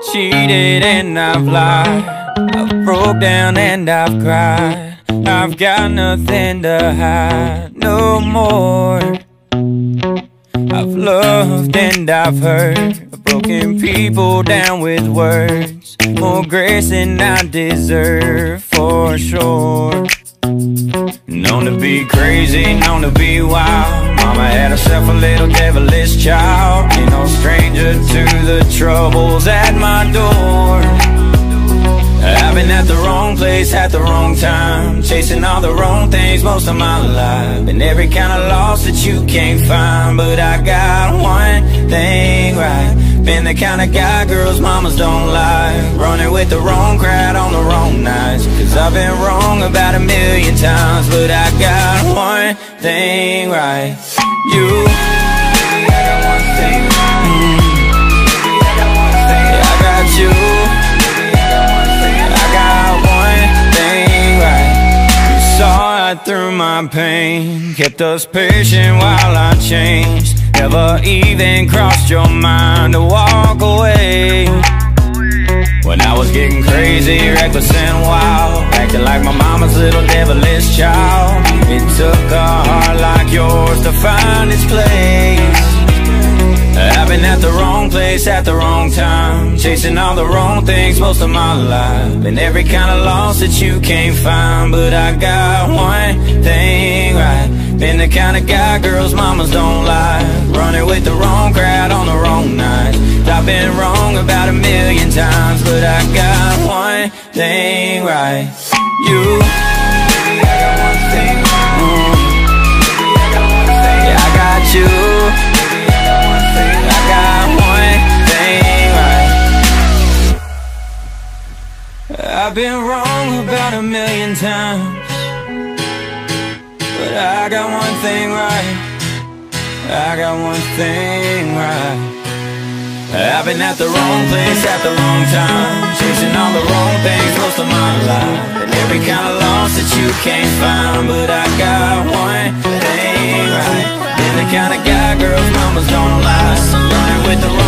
Cheated and I've lied. I've broke down and I've cried. I've got nothing to hide no more. I've loved and I've hurt. Broken people down with words. More grace than I deserve for sure. Known to be crazy, known to be wild. Mama had herself a little devilish child. Stranger to the troubles at my door. I've been at the wrong place at the wrong time. Chasing all the wrong things most of my life. Been every kind of loss that you can't find. But I got one thing right. Been the kind of guy girls mamas don't like. Running with the wrong crowd on the wrong nights. Cause I've been wrong about a million times. But I got one thing right. You. You. I got one thing right. You saw right through my pain, kept us patient while I changed. Never even crossed your mind to walk away. When I was getting crazy, reckless and wild, place at the wrong time. Chasing all the wrong things most of my life. And every kind of loss that you can't find. But I got one thing right. Been the kind of guy girls mamas don't like. Running with the wrong crowd on the wrong night. I've been wrong about a million times. But I got one thing right. You been wrong about a million times. But I got one thing right. I got one thing right. I've been at the wrong place at the wrong time. Chasing all the wrong things most of my life. And every kind of loss that you can't find. But I got one thing right. Been the kind of guy girls mamas don't lie. Running with the wrong